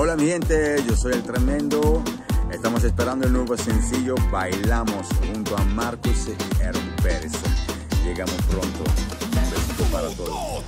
Hola mi gente, yo soy el tremendo. Estamos esperando el nuevo sencillo Bailamos junto a Marcus y Pérez. Llegamos pronto. Un besito para todos.